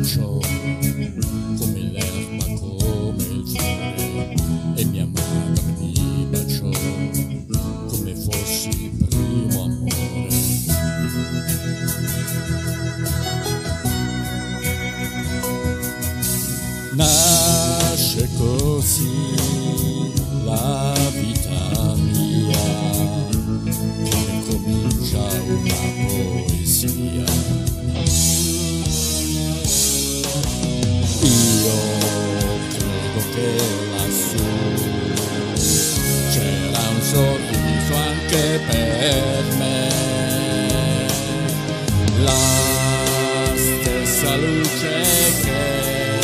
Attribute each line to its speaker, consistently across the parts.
Speaker 1: bacio come l'erba, come il sole e mia madre mi baciò come fossi il primo amore. Nasce così sorriso anche per me. La stessa luce che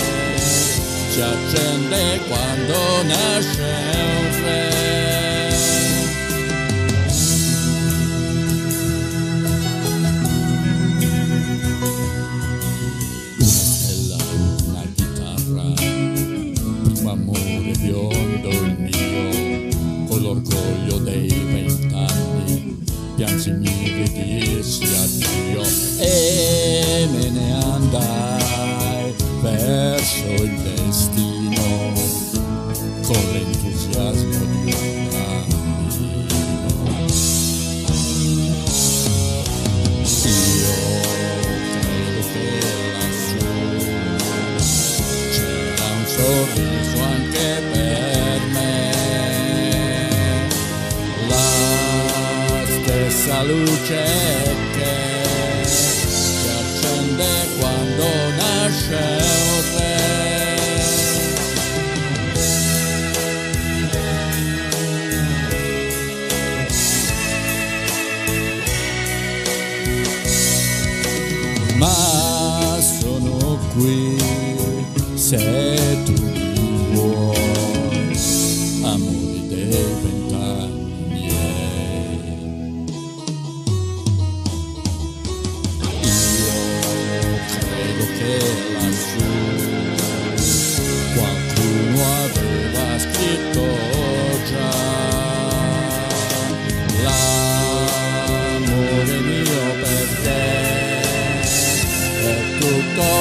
Speaker 1: ci accende quando nasce un re. Dissi addio e me ne andai verso il destino, con l'entusiasmo di un stessa luce che si accende quando nasce un re. ma sono qui se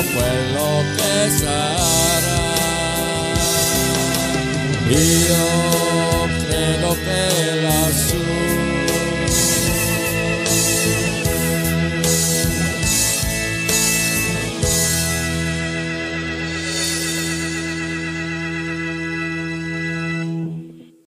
Speaker 1: fue lo que será.